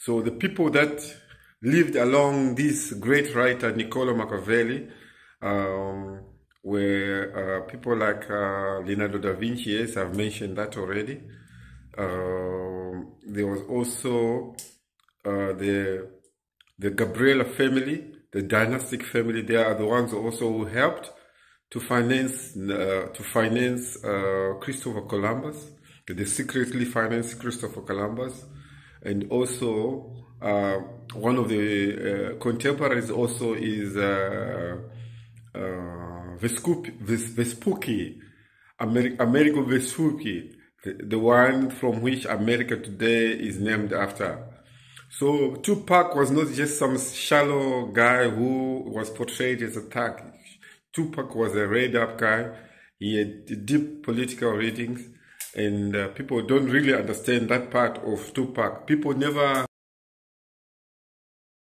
So the people that lived along this great writer Niccolo Machiavelli um, were uh, people like uh, Leonardo da Vinci. Yes, I've mentioned that already. Um, there was also uh, the the Gabriela family, the dynastic family. They are the ones also who helped to finance uh, to finance uh, Christopher Columbus. They secretly financed Christopher Columbus, and also uh, one of the uh, contemporaries also is uh, uh, Vespucci, Vespucci Vespucci, the, the one from which America today is named after. So Tupac was not just some shallow guy who was portrayed as a thug. Tupac was a read-up guy. He had deep political readings, and uh, people don't really understand that part of Tupac. People never